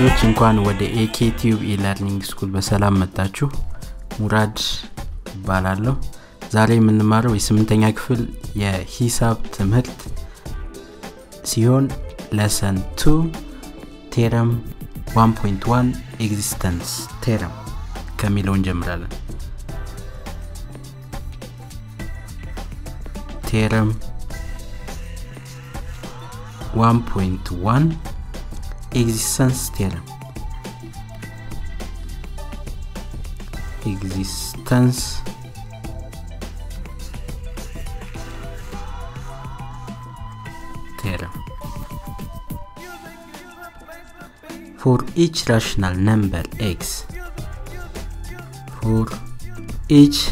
ተማሪዎች እንኳን ወደ AK Tube e-learning school በሰላም መጣችሁ። ሙራድ እባላለሁ። ዛሬ የምንማረው የስምንተኛ ክፍል የሂሳብ ትምህርት ሲሆን lesson 2 theorem 1.1 existence theorem ከሚለው እንጀምራለን። theorem 1.1 existence theorem existence theorem for each rational number x. For each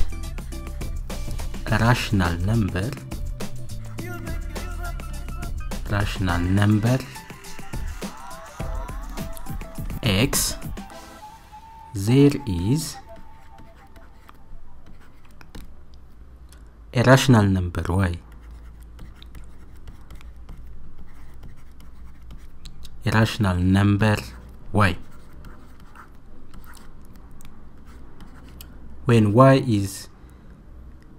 rational number. Rational number x, there is a rational number y. irrational number y. When y is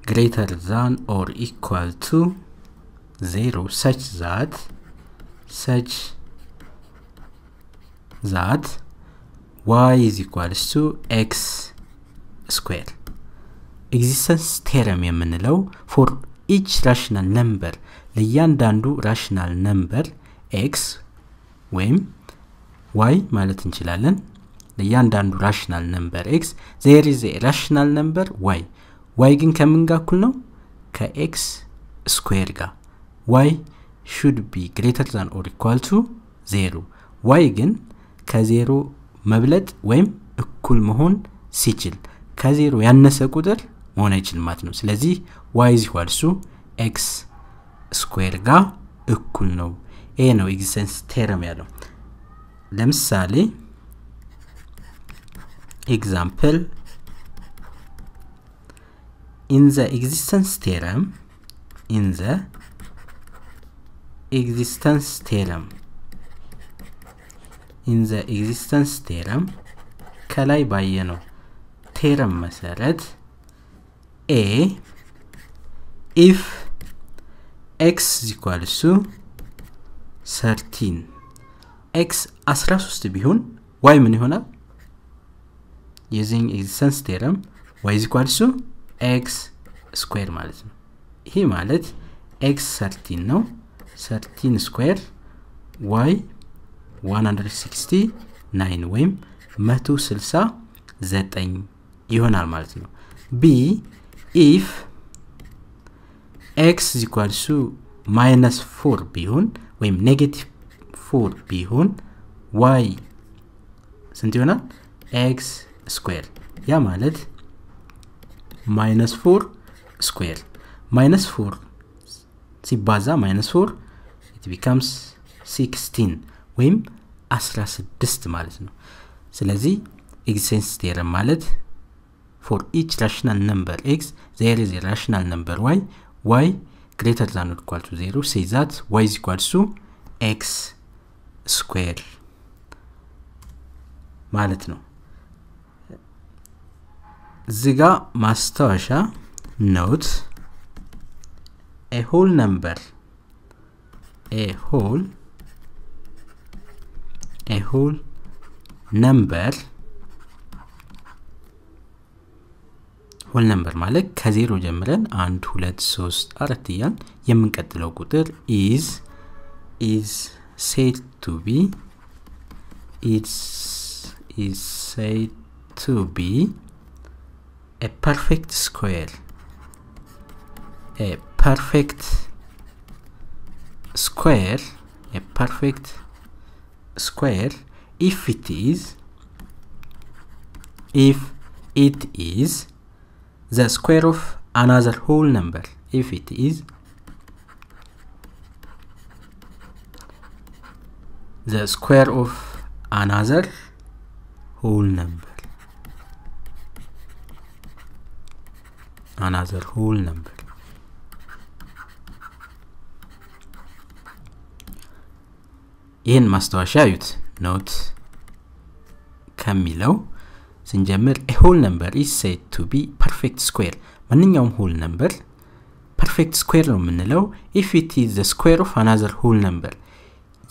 greater than or equal to 0 such that such that y is equals to x square. existence theorem የምንለው for each rational number ለእያንዳንዱ rational number x ወይም y ማለት እንችላለን። ለእያንዳንዱ rational number x there is rational number y y ግን ከምን ጋር እኩል ነው? ከ x square ጋር። y should be greater than or equal to zero y ግን ከዜሮ መብለጥ ወይም እኩል መሆን ሲችል ከዜሮ ያነሰ ቁጥር መሆን አይችልም ማለት ነው። ስለዚህ y is equals to x square ጋር እኩል ነው። ይሄ ነው existence theorem ያለው። ለምሳሌ example in the existence theorem in the existence theorem in the existence theorem ከላይ ባየነው theorem መሰረት A if x is equals to thirteen x 13 ቢሆን y ምን ይሆናል? የዚህኝ existence theorem y is equals to x square ማለት ነው። ይሄ ማለት x thirteen ነው። thirteen square y 169 ወይም 169 ይሆናል ማለት ነው። B if x is equals to minus four ቢሆን ወይም negative four ቢሆን y ስንት ይሆናል? x square። ያ ማለት minus four square። minus four ሲባዛ minus four it becomes sixteen ወይም 16 ማለት ነው። ስለዚህ existence theorem ማለት for each rational number x there is rational number y y or equal to 0 say that y is equals to x square ማለት ነው። እዚጋ ማስታወሻ note a whole number a whole a whole number whole number ማለት ከዜሮ ጀምረን አንድ ሁለት ሶስት አራት እያልን የምንቀጥለው ቁጥር is is said to be is said to be a perfect square. A perfect square a perfect square if it is if it is the square of another whole number. If it is the square of another whole number. Another whole number ይህን ማስታወሻ አዩት note ከሚለው ስንጀምር whole number is said to be perfect square ማንኛውም whole number perfect square ነው የምንለው if it is square of another whole number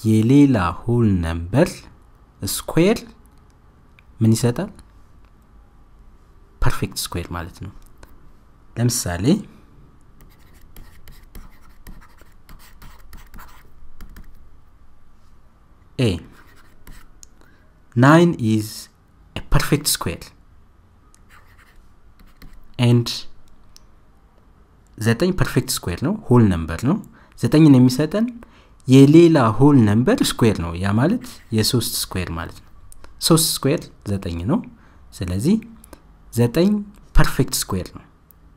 የሌላ whole number square ምን ይሰጣል? perfect square ማለት ነው። ለምሳሌ A nine is a perfect square. And ዘጠኝ perfect square ነው whole number ነው. ዘጠኝን የሚሰጠን የሌላ whole number square ነው። ያ ማለት የሶስት square ማለት ነው። ሶስት square ዘጠኝ ነው። ስለዚህ ዘጠኝ perfect square ነው።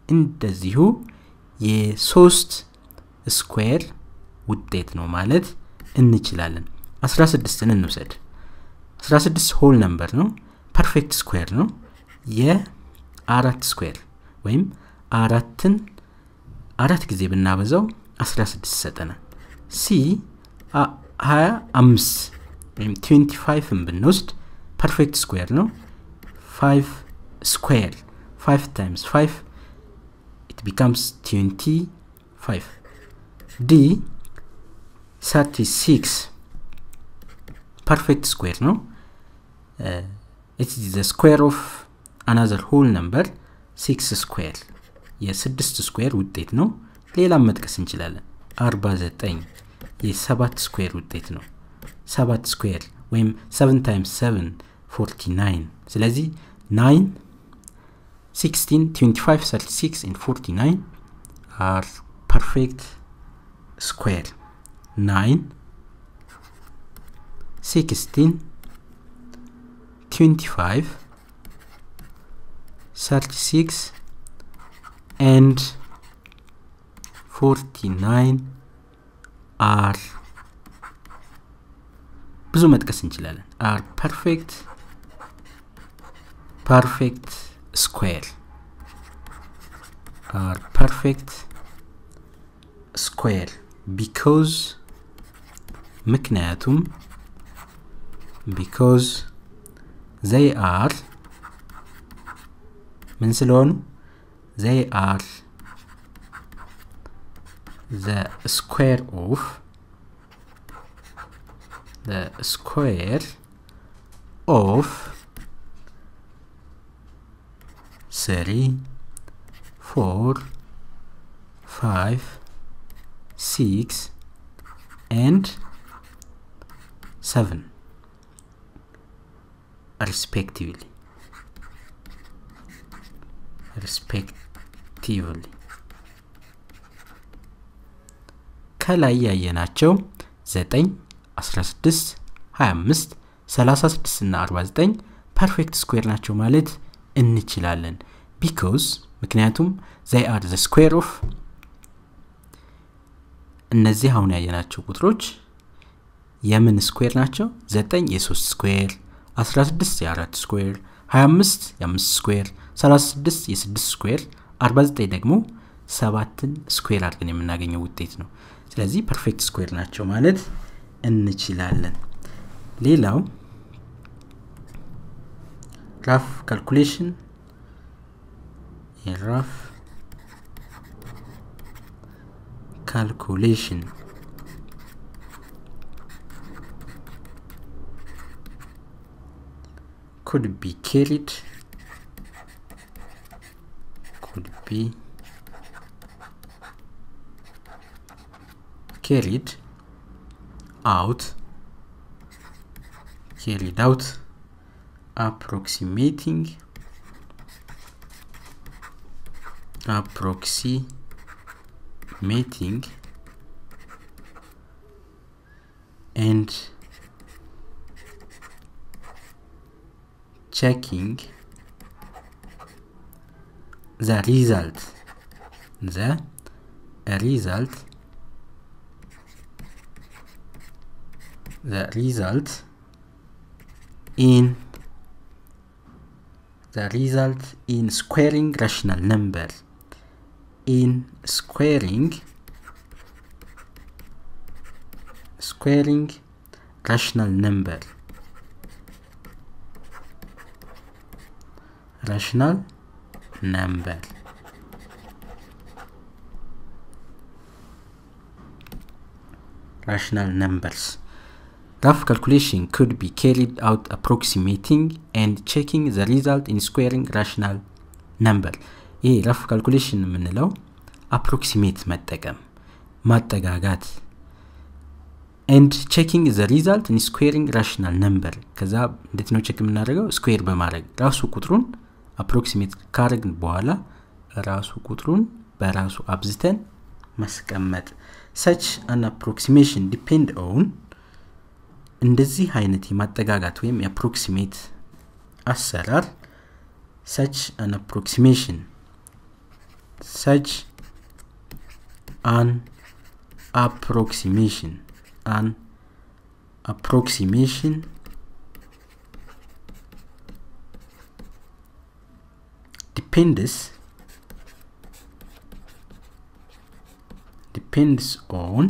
እንደዚሁ የሶስት square ውጤት ነው ማለት እንችላለን 16ን እንውሰድ። 16 whole number ነው። perfect square ነው። የአራት square ወይም አራትን አራት ጊዜ ብናበዛው 16 ይሰጠናል። C 25 ወይም 25ን ብንወስድ perfect square ነው። 5 square 5 times 5 it becomes 25 D 36 perfect square ነው it is the square of another whole number six square የስድስት square ውጤት ነው። ሌላም መጥቀስ እንችላለን። 49 የሰባት square ውጤት ነው። ሰባት square ወይም 7 times 7 49 ስለዚህ 9 16 25 36 and 49 are perfect square. 9 16 25 36 and 49 are ብዙ መጥቀስ እንችላለን። አር ፐርፌክት ፐርፌክት ስኩዌር አር ፐርፌክት ስኩዌር ቢኮዝ ምክንያቱም ቢኮዝ ዘይ አር ምን ስለሆኑ ዘይ አር ዘ ስኩዌር ኦፍ the square of 3 4 5 6 and 7 respectively. Respectively. ከላይ ያየናቸው ዘጠኝ 16 25 36 እና 49 perfect square ናቸው ማለት እንችላለን። because ምክንያቱም they are the square of እነዚህ አሁን ያየናቸው ቁጥሮች የምን square ናቸው? 9 የ3 square 16 የ4 square 25 የ5 square 36 የ6 square 49 ደግሞ ሰባትን square አድርገን የምናገኘው ውጤት ነው። ስለዚህ perfect square ናቸው ማለት እንችላለን። ሌላው rough calculation የ rough calculation could be carried could be carried out. Carried out. Approximating. Approximating. And checking the result. The result. The result in the result in squaring rational number in squaring squaring rational number rational number rational numbers rough calculation could be carried out approximating and checking the result in squaring rational number ይህ ረፍ ካልኩሌሽን የምንለው አፕሮክሲሜት መጠቀም ማጠጋጋት and checking the result in squaring rational number ከዛ እንዴት ነው check የምናደርገው square በማድረግ ራሱ ቁጥሩን approximate ካረግን በኋላ ራሱ ቁጥሩን በራሱ አብዝተን ማስቀመጥ። such an approximation depend on እንደዚህ አይነት የማጠጋጋት ወይም የ approximate አሰራር። such an approximation ሰች አን approximation. An approximation depends depends on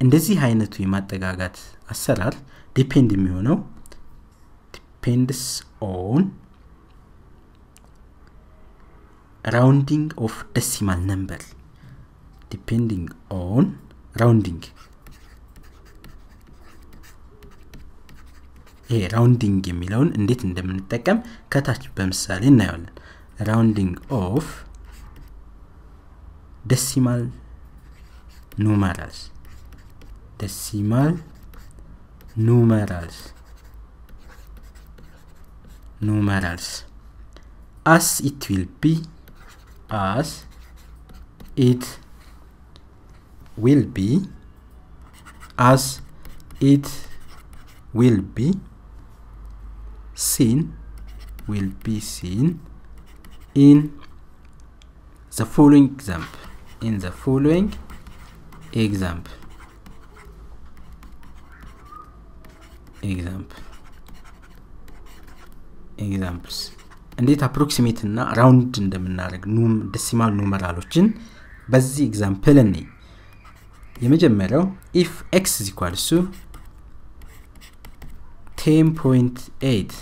እንደዚህ አይነቱ የማጠጋጋት አሰራር ዲፔንድ የሚሆነው ዲፔንድስ ኦን rounding of decimal number. Depending on rounding. ይሄ ራውንዲንግ የሚለውን እንዴት እንደምንጠቀም ከታች በምሳሌ እናየዋለን rounding off decimal numerals. Decimal numerals. Numerals. As it will be as it will be as it will be seen will be seen in the following example. In the following example. Example. Examples. እንዴት approximate እና round እንደምናደርግ decimal numeral ኦችን በዚህ example እኔ የመጀመሪያው if x is equals 10.8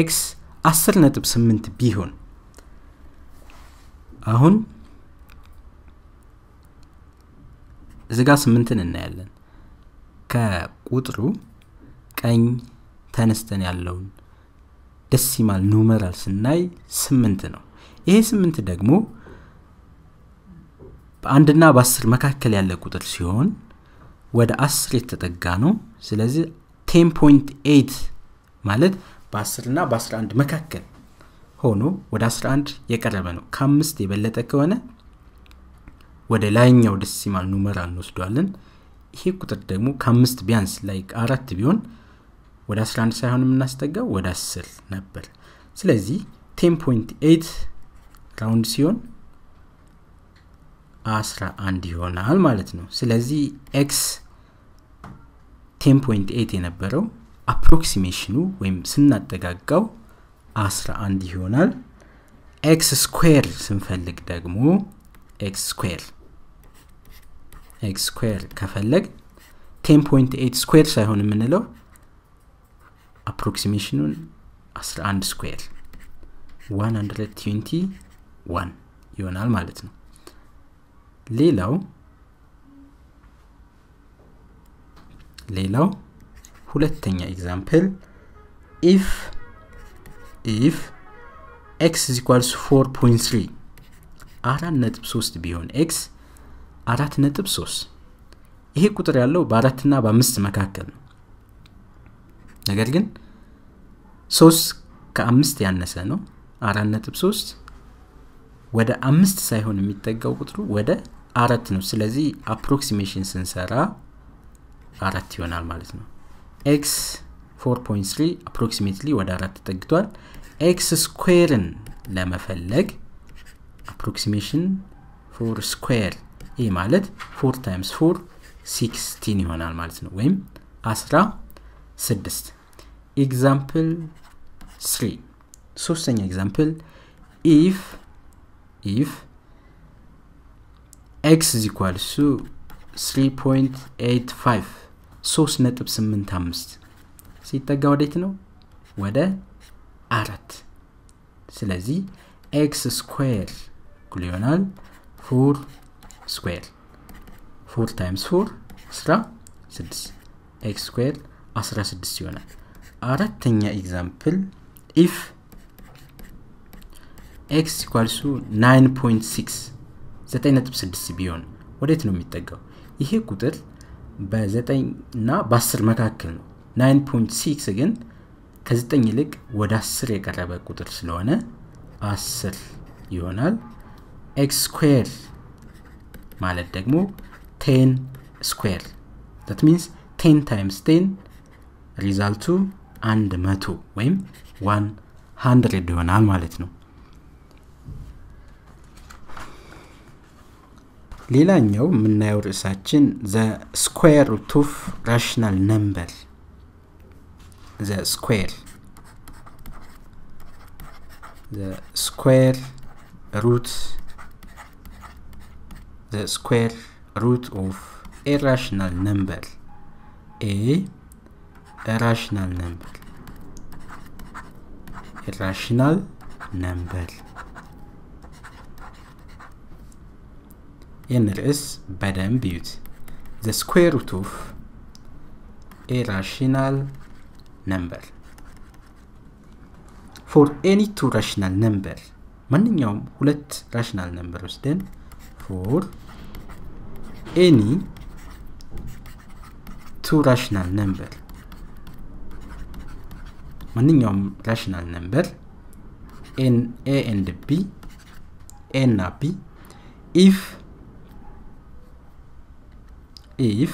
x 10 ነጥብ 8 ቢሆን አሁን እዚጋ ስምንትን እናያለን። ከቁጥሩ ቀኝ ተነስተን ያለውን decimal numeral ስናይ ስምንት ነው። ይሄ ስምንት ደግሞ በአንድና በአስር መካከል ያለ ቁጥር ሲሆን ወደ አስር የተጠጋ ነው። ስለዚህ ten point eight ማለት በአስርና በአስራ አንድ መካከል ሆኖ ወደ 11 የቀረበ ነው። ከአምስት የበለጠ ከሆነ ወደ ላይኛው decimal numeral እንወስደዋለን። ይሄ ቁጥር ደግሞ ከአምስት ቢያንስ ላይ አራት ቢሆን ወደ 11 ሳይሆን የምናስጠጋው ወደ 10 ነበር። ስለዚህ 10.8 round ሲሆን 11 ይሆናል ማለት ነው። ስለዚህ x 10.8 የነበረው approximation ኡ ወይም ስናጠጋጋው 11 ይሆናል። x square ስንፈልግ ደግሞ x square። x square ከፈለግ 10.8 square ሳይሆን የምንለው approximation ኡን 11 square 121 ይሆናል ማለት ነው። ሌላው ሌላው ሁለተኛ example if if x equals 4.3 አራት ነጥብ ሶስት ቢሆን x አራት ነጥብ ሶስት. ይሄ ቁጥር ያለው በአራትና በአምስት መካከል ነው። ነገር ግን ሶስት ከአምስት ያነሰ ነው። አራት ነጥብ ሶስት ወደ አምስት ሳይሆን የሚጠጋው ቁጥሩ ወደ አራት ነው። ስለዚህ approximation ስንሰራ አራት ይሆናል ማለት ነው x 4.3 approximately ወደ አራት ተጠግቷል። x square ን ለመፈለግ approximation four square ይህ ማለት four times four sixteen ይሆናል ማለት ነው። ወይም አስራ ስድስት example three ሶስተኛ example if if x is equals 3.85 ሶስት ነጥብ ስምንት አምስት ሲጠጋ ወዴት ነው? ወደ አራት። ስለዚህ x square እኩል ይሆናል four square። four times four አስራ ስድስት። x square 16 ይሆናል። አራተኛ example if x equals ኡ 9.6 9.6 ቢሆን ወዴት ነው የሚጠጋው? ይሄ ቁጥር በ9 እና በ10 መካከል ነው። 9.6 ግን ከ9 ይልቅ ወደ 10 የቀረበ ቁጥር ስለሆነ 10 ይሆናል። x ማለት ደግሞ 10 square። that means 10 times 10 result ኡ አንድ ወይም one hundred ይሆናል ማለት ነው ሌላኛው የምናየው ርዕሳችን the square root of rational number። the square the square root the square root of a rational number። a irrational number irrational number ይህን ርዕስ በደንብ ይዩት the square root of a number። for any two rational number ማንኛውም ሁለት rational number ወስደን for any two rational number ማንኛውም rational number a and b a እና b if if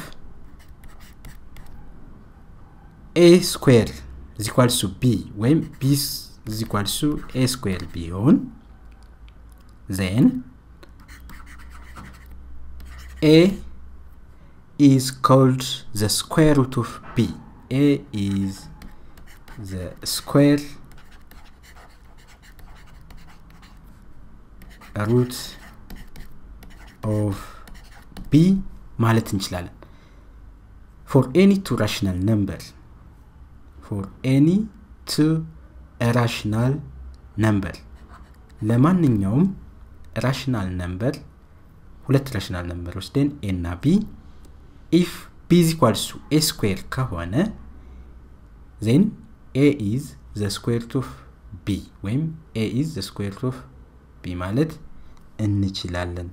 a square is equal to b ወይም b is equal to ኤ ስኩዌር ቢሆን ዜን ኤ is called the square root of b a is the square root of b ማለት እንችላለን። For any two rational number for any two rational number ለማንኛውም rational number ሁለት rational number ወስደን a እና b if b to a square ከሆነ then a is the square root b ወይም a is the square root b ማለት እንችላለን።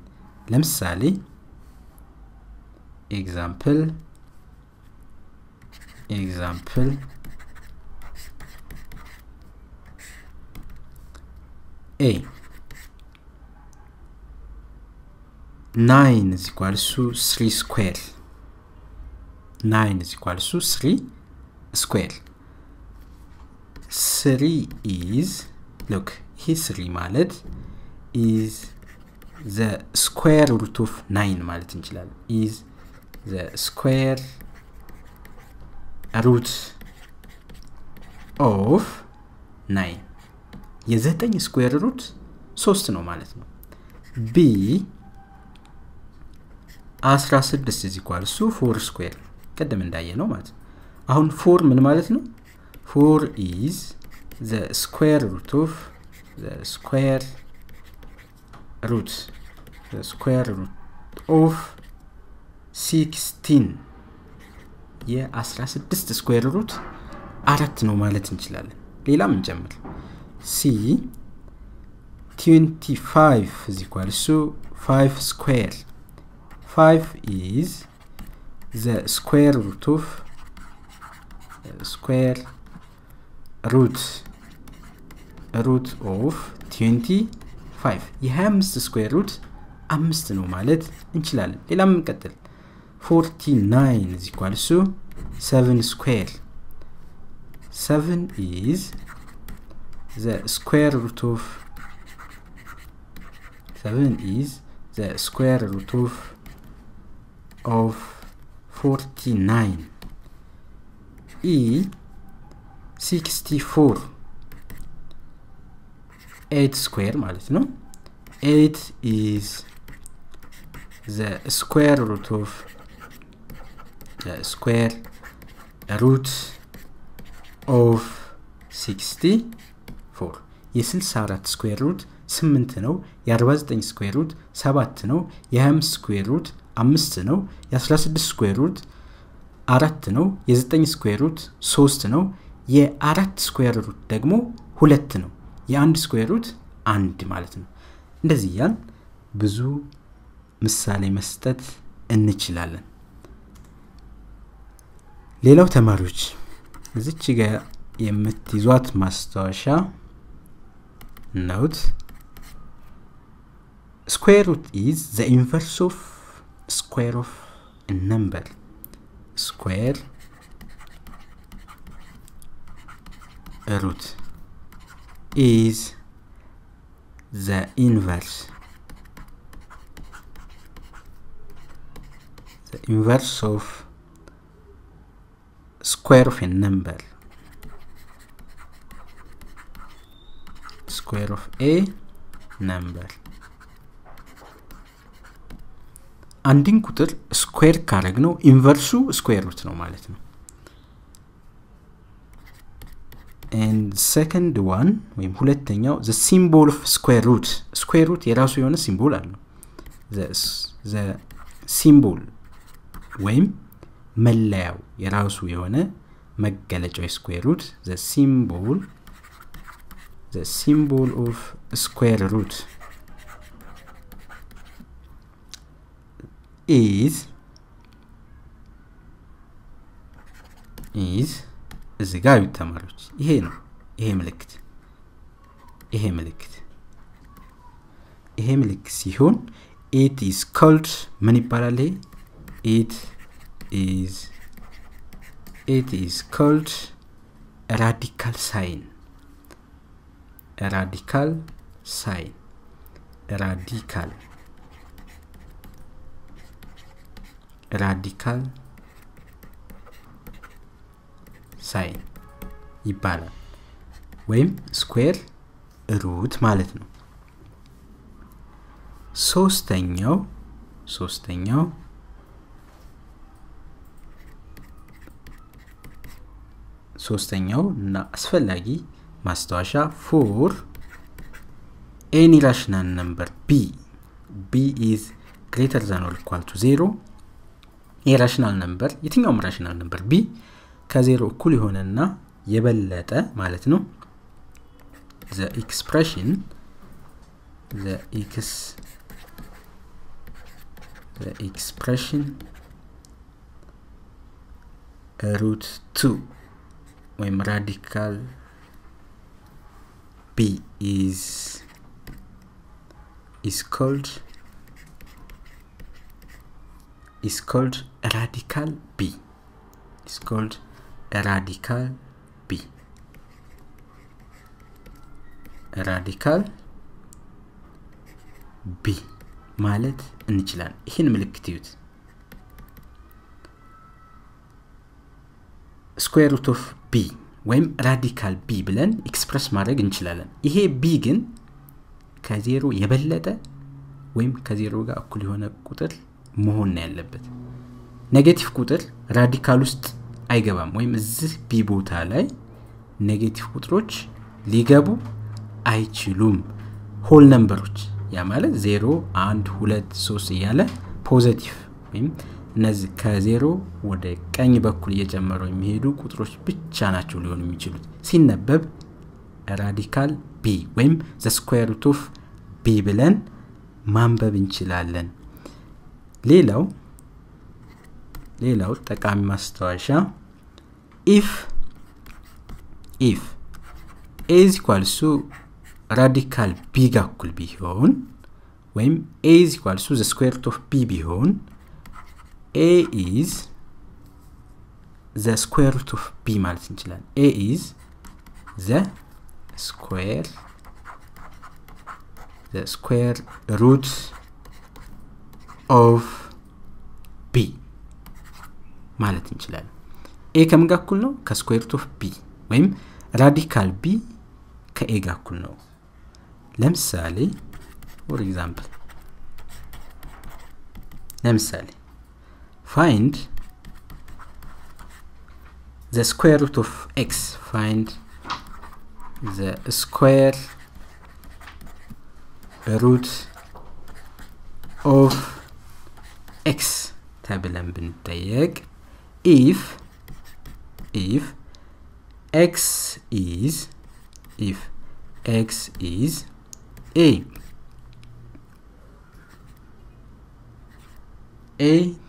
ለምሳሌ ኤግዛምፕል ኤግዛምፕል ኤ ናይን to 3 square 9 is equals to 3 square 3 is look ይህ 3 ማለት is the square root of 9 ማለት እንችላለን is the square root of 9 የዘጠኝ square root ሶስት ነው ማለት ነው። b 16 is equal to four square ቅድም እንዳየ ነው ማለት ነው። አሁን four ምን ማለት ነው? four is the square root of the square root the square root of 16 የ16 square root አራት ነው ማለት እንችላለን። ሌላም እንጨምር ሲ 25 is equal to 5 square. 5 is the square root of uh, square root root of 25 የ25 ስኩዌር ሩት አምስት ነው ማለት እንችላለን ሌላም እንቀጥል 49 is equal to 7 square 7 is the square root of 7 is the square root of of 49 e 64 8 square ማለት ነው 8 is the square root of the square root of 64 የ64 ስኩዌር ሩት 8 ነው። የ49 square root 7 ነው። የ25 square root 5 ነው። የ16 square root አራት ነው። የ9 square root 3 ነው። የአራት square root ደግሞ ሁለት ነው። የአንድ square root አንድ ማለት ነው። እንደዚህ እያልን ብዙ ምሳሌ መስጠት እንችላለን ሌላው ተማሪዎች እዚች ጋ የምትይዟት ማስታወሻ note square root is the inverse of square of number square root is the inverse the inverse of square of a number. Square of a አንድን ቁጥር square ካረግነው inverse ኡ square root ነው ማለት ነው. and second one ወይም ሁለተኛው the symbol of square root square root የራሱ የሆነ symbol አለው. the symbol ወይም መለያው የራሱ የሆነ መገለጫው የ square root the symbol the symbol of square root is is እዚህ ጋር አዩት ተማሪዎች። ይሄ ነው። ይሄ ምልክት። ይሄ ምልክት። ይሄ ምልክት ሲሆን it is called ምን ይባላል ይሄ? it is it is called radical sign radical sign radical radical ሳይን ይባላል ወይም ስኩዌር ሩት ማለት ነው ሶስተኛው ሶስተኛው ሶስተኛው እና አስፈላጊ ማስታወሻ for any rational number b። b is greater than or equal to zero። የ rational number የትኛውም rational number b ከዜሮ እኩል የሆነና የበለጠ ማለት ነው። ዘ ኤክስፕሬሽን ዘ ኤክስ ኤክስፕሬሽን root 2 when radical P is is called is called radical b It's called radical b Radical B ማለት እንችላለን። ይህን ምልክት ይዩት። square root of b ወይም radical b ብለን express ማድረግ እንችላለን። ይሄ b ግን ከዜሮ የበለጠ ወይም ከዜሮ ጋር እኩል የሆነ ቁጥር መሆን ነው ያለበት። negative ቁጥር radical ውስጥ አይገባም ወይም እዚህ b ቦታ ላይ negative ቁጥሮች ሊገቡ አይችሉም። whole number ኦች ያ ማለት ዜሮ አንድ ሁለት ሶስት እያለ positive ወይም እነዚህ ከዜሮ ወደ ቀኝ በኩል እየጨመሩ የሚሄዱ ቁጥሮች ብቻ ናቸው ሊሆኑ የሚችሉት። ሲነበብ radical b ወይም the square of b ብለን ማንበብ እንችላለን። ሌላው ሌላው ጠቃሚ ማስታወሻ if if a is equal to radical b እኩል ቢሆን ወይም a is equal to the square of b ቢሆን a is the square root of b ማለት እንችላለን። a is the square the square root of b ማለት እንችላለን። a ከምን ጋር እኩል ነው? ከ square root of b ወይም radical b ከ a ጋር እኩል ነው። ለምሳሌ for example ለምሳሌ find the square root of x find the square root of x. تابلا بنضيق if if x is if x is a. A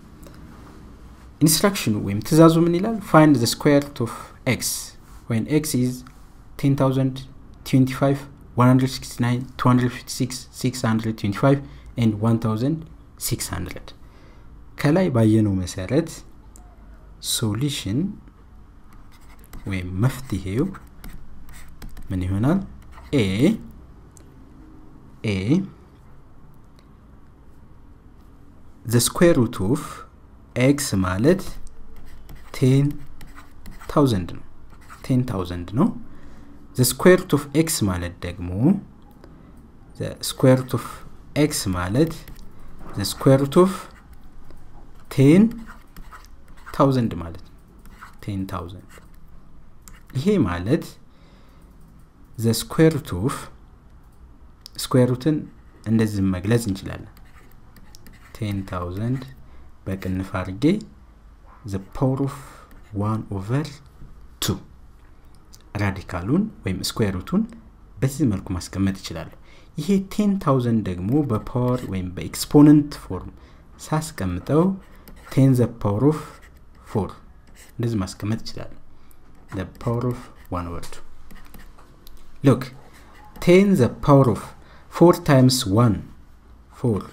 instruction ኑ ወይም ትእዛዙ ምን ይላል? find the square root of x when x is 10025 169 256 625 and 1600 ከላይ ባየነው መሰረት solution ወይም መፍትሄው ምን ይሆናል? A A the square root of x ማለት ten thousand ነው. ten thousand ነው. the square root x ማለት ደግሞ the square root x ማለት the square root ten thousand ማለት ነው. ten thousand ይሄ ማለት the square root square root ን እንደዚህ መግለጽ እንችላለን. ten thousand በቅንፍ አድርጌ the power of one over two radical ኡን ወይም square root ኡን በዚህ መልኩ ማስቀመጥ ይችላሉ ይሄ ten thousand ደግሞ በ power ወይም በ exponent form ሳስቀምጠው ten the power of four እንደዚህ ማስቀመጥ ይችላሉ the power of 1 over 2 look 10 the power of 4 times 1 4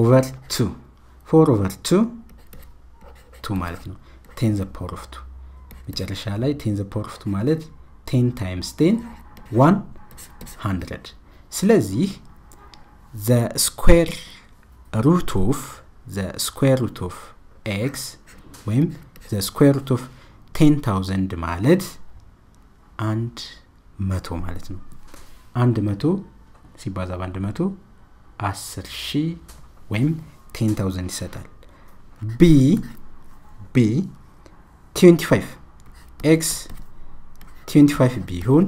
over 2 4 over 2 2 ማለት ነው 10 the power of 2 መጨረሻ ላይ 10 the power of 2 ማለት 10 times 10 100 ስለዚህ the square root of the square root of x ወይም the square root of 10000 ማለት አንድ መቶ ማለት ነው አንድ መቶ ሲባዛ በአንድ መቶ አስር ሺህ ወይም ten ይሰጣል። B B 25 x 25 ቢሆን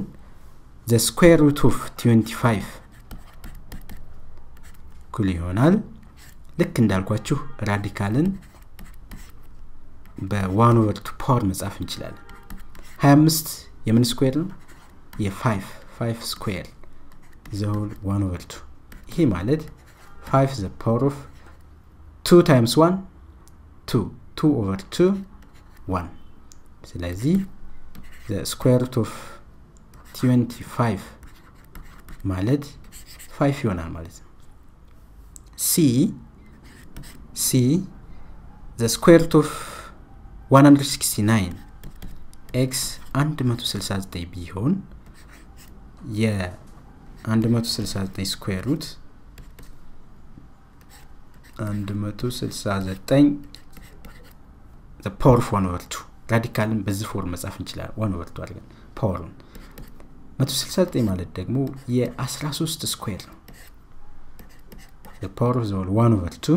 the square root of 25 እኩል ይሆናል። ልክ እንዳልኳችሁ radical ን በ one over two power መጻፍ እንችላለን። 25 የምን square ነው? የ5 5 square the whole one over two። ይሄ ማለት 5 the power of 2 times 1 2 2 over 2 1 ስለዚህ square root of 25 ማለት 5 ይሆናል ማለት ነው። ሲ ሲ ዘ ስኩዌር ሩት ኦፍ 169 ኤክስ 169 ቢሆን የ169 ስኩዌር ሩት 169 power of one over two radical ን በዚህ form መጻፍ እንችላለን። one over two አድርገን power ኡን 169 ማለት ደግሞ የ13 square ነው። power of the one over two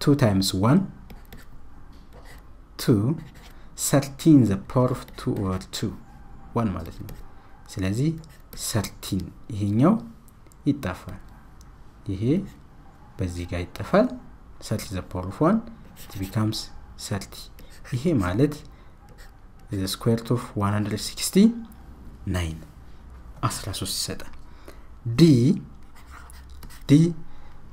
two times one two thirteen the power of two over two one ማለት ነው። ስለዚህ thirteen ይሄኛው ይጠፋል ይሄ በዚህ ጋር ይጠፋል thirteen the power of one becomes thirteen ይሄ ማለት square of 169 13 ይሰጣል. D D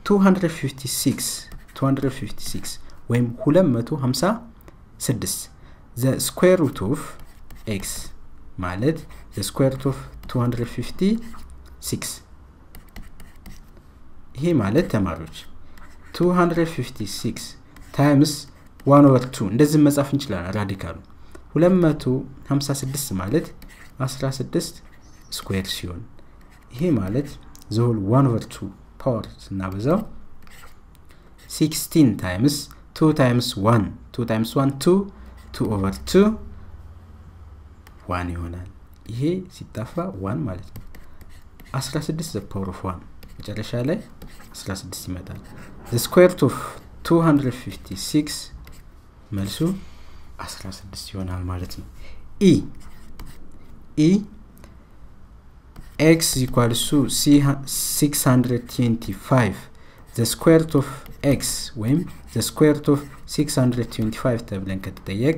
256 256 ወይም 256 the square root of x ማለት the square root of 256 ይሄ ማለት ተማሪዎች 256 times 1 over 2 እንደዚህ መጻፍ እንችላለን radical ኡ። 256 ማለት 16 square ሲሆን ይሄ ማለት the whole 1 over 2 power ስናበዛው 16 times 2 times 1 2 times 1 2 2 over 2 1 ይሆናል። ይሄ ሲጠፋ 1 ማለት ነው። 16 the power of 1 መጨረሻ ላይ 16 ይመጣል the square root of 256 መልሱ 16 ይሆናል ማለት ነው። E E x equals to 625 the square root of x ወይም the square root of 625 ተብለን ከተጠየቅ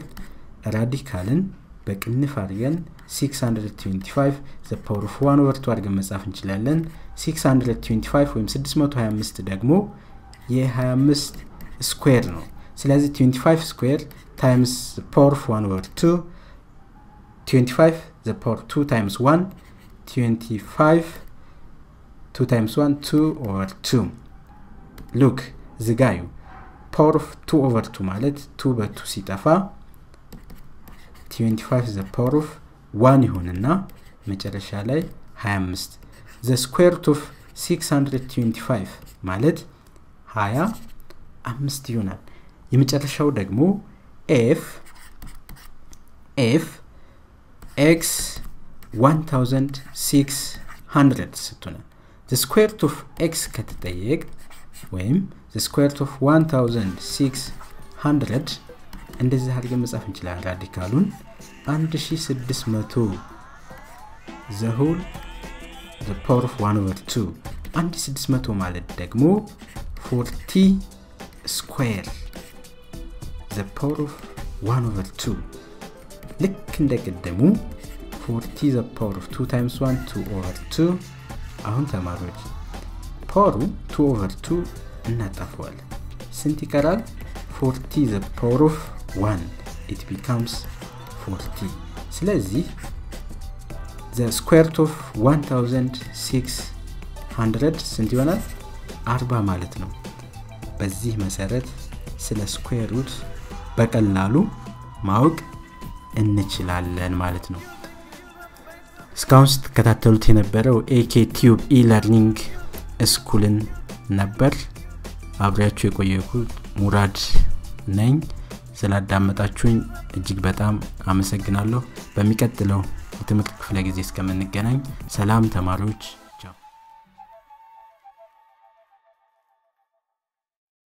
radical ን በቅንፍ አድርገን 625 the power of 1 over 2 አድርገን መጻፍ እንችላለን። 625 ወይም 625 ደግሞ የ25 square ነው። ስለዚህ 25 square times of 1 over 2 25 the power 2 times 1 25 2 times 1 2 over 2 look ዝጋዩ power of 2 over 2 ማለት 2 በ2 ሲጠፋ 25 the power of 1 ይሆንና መጨረሻ ላይ 25 the square root of 625 ማለት 25 ይሆናል። የመጨረሻው ደግሞ F F x 1600 ስትሆን the square root of x ከተጠየቅ ወይም the square root of 1600 እንደዚህ አድርገን መጻፍ እንችላለን። radical ኡን 1600 the whole the power of 1 over 2 1600 ማለት ደግሞ 40 square the power of 1 over 2 ልክ እንደ ቅድሙ 40 the power of 2 times 1 2 over 2 አሁን ተማሪዎች power ኡ 2 over 2 እናጠፈዋለን ስንት ይቀራል? 40 the power of 1 it becomes 40 ስለዚህ the square root of 1600 ስንት ይሆናል? 40 ማለት ነው በዚህ መሰረት ስለ square root በቀላሉ ማወቅ እንችላለን ማለት ነው። እስካሁን ስትከታተሉት የነበረው AK Tube eLearning School ን ነበር። አብሬያችሁ የቆየኩት ሙራድ ነኝ። ስላዳመጣችሁኝ እጅግ በጣም አመሰግናለሁ። በሚቀጥለው የትምህርት ክፍለ ጊዜ እስከምንገናኝ ሰላም ተማሪዎች